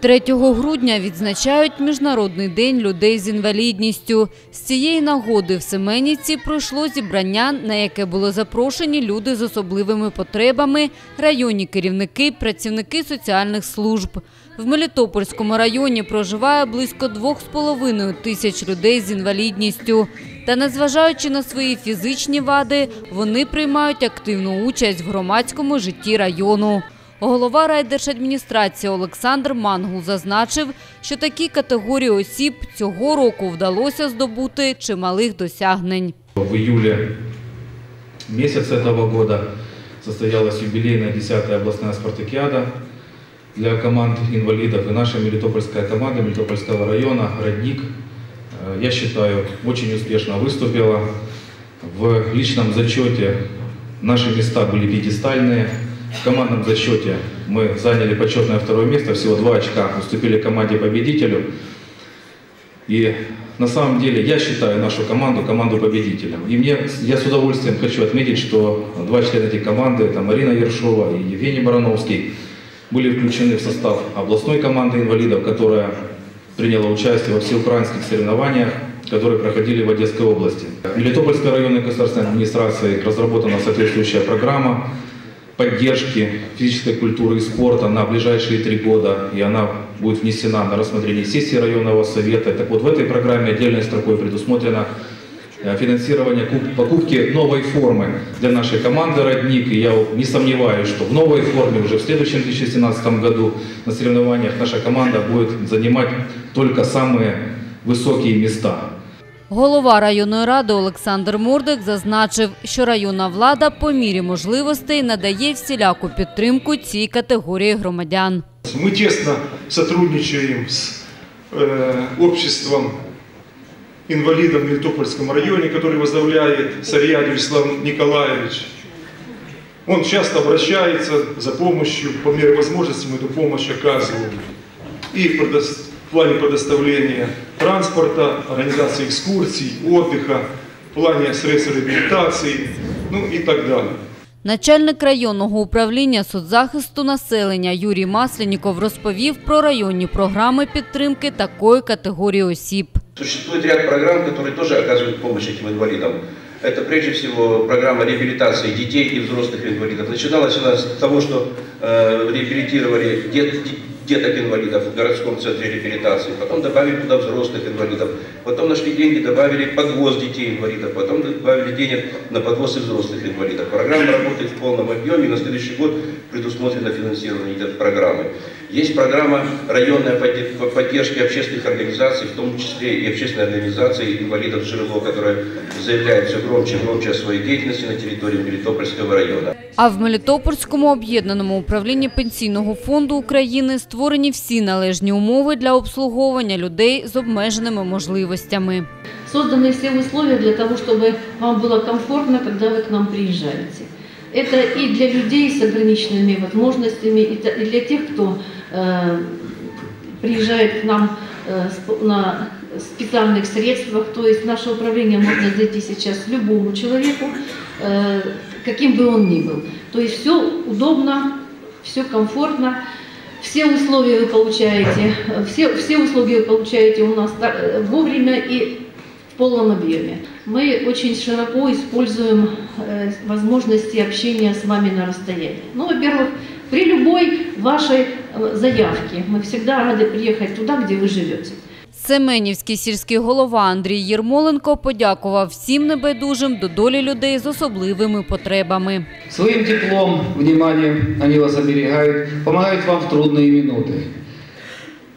3 грудня відзначають Міжнародний день людей з інвалідністю. З цієї нагоди в Семенівці пройшло зібрання, на яке були запрошені люди з особливими потребами, районні керівники, працівники соціальних служб. В Мелітопольському районі проживає близько 2,5 тисяч людей з інвалідністю. Та незважаючи на свої фізичні вади, вони приймають активну участь в громадському житті району. Голова райдержадміністрації Олександр Мангул зазначив, що такі категорії осіб цього року вдалося здобути чималих досягнень. В июле месяце этого года состоялась юбилейная 10-я областная спартакиада для команд инвалидов. И наша мелитопольская команда Мелитопольского района «Родник», э, я считаю, очень успешно выступила. В личном зачете наши места были пьедестальные. В командном зачете мы заняли почетное второе место, всего два очка уступили команде-победителю. И на самом деле я считаю нашу команду команду победителем. И мне, я с удовольствием хочу отметить, что два члена этой команды, это Марина Ершова и Евгений Барановский, были включены в состав областной команды инвалидов, которая приняла участие во всеукраинских соревнованиях, которые проходили в Одесской области. Мелитопольской районной государственной администрации разработана соответствующая программа поддержки физической культуры и спорта на ближайшие три года, и она будет внесена на рассмотрение сессии районного совета. Так вот, в этой программе отдельной строкой предусмотрено э, финансирование куп- покупки новой формы для нашей команды «Родник». И я не сомневаюсь, что в новой форме уже в следующем 2017 году на соревнованиях наша команда будет занимать только самые высокие места. Голова районної ради Олександр Мордик зазначив, що районна влада по мірі можливостей надає всіляку підтримку цій категорії громадян. Мы тесно сотрудничаем с э, обществом инвалидов в Мелитопольском районе, который возглавляет Сариадев Ислам Николаевич. Он часто обращается за помощью, по мере возможности мы эту помощь оказываем. И предос- в плане предоставления транспорта, организации экскурсий, отдыха, в плане средств реабилитации, ну и так далее. Начальник районного управління соцзахисту населення Юрій Масляніков розповів про районні програми підтримки такої категорії осіб. Существует ряд программ, которые тоже оказывают помощь этим инвалидам. Это прежде всего программа реабилитации детей и взрослых инвалидов. Начиналось она с того, что э, реабилитировали дет- деток инвалидов в городском центре реабилитации, потом добавили туда взрослых инвалидов, потом нашли деньги, добавили подвоз детей инвалидов, потом добавили денег на подвоз и взрослых инвалидов. Программа работает в полном объеме, на следующий год предусмотрено финансирование этой программы. Есть программа районной подде- по поддержки общественных организаций, в том числе и общественной организации инвалидов ЖРЛО, которая заявляет все громче и громче о своей деятельности на территории Мелитопольского района. А в Мелітопольському об'єднаному управлінні Пенсійного фонду України створені всі належні умови для обслуговування людей з обмеженими можливостями. Созданы все условия для того, чтобы вам было комфортно, когда вы к нам приезжаете. Это и для людей с ограниченными возможностями, и та- и для тех, кто Э, приезжает к нам э, на специальных средствах. То есть наше управление можно зайти сейчас любому человеку, э, каким бы он ни был. То есть все удобно, все комфортно. Все условия вы получаете, все, все услуги вы получаете у нас вовремя и в полном объеме. Мы очень широко используем возможности общения с вами на расстоянии. Ну, во-первых, при любой вашей э, заявке мы всегда рады приехать туда, где вы живете. Семенівський сільський голова Андрій Єрмоленко подякував всім небайдужим до долі людей з особливими потребами. Своим теплом, вниманием они вас оберегают, помогают вам в трудные минуты.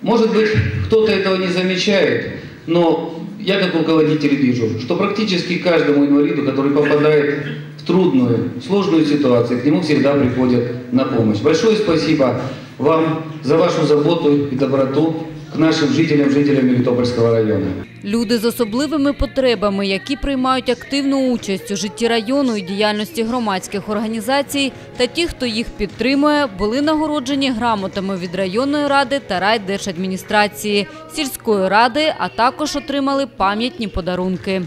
Может быть, кто-то этого не замечает, но я как руководитель вижу, что практически каждому инвалиду, который попадает в трудную, сложную ситуацию, к нему всегда приходят на помощь. Большое спасибо вам за вашу заботу и доброту к нашим жителям, жителям Мелитопольского района. Люди з особливими потребами, які приймають активну участь у житті району і діяльності громадських організацій, та ті, хто їх підтримує, були нагороджені грамотами від районної ради та райдержадміністрації, сільської ради, а також отримали пам'ятні подарунки.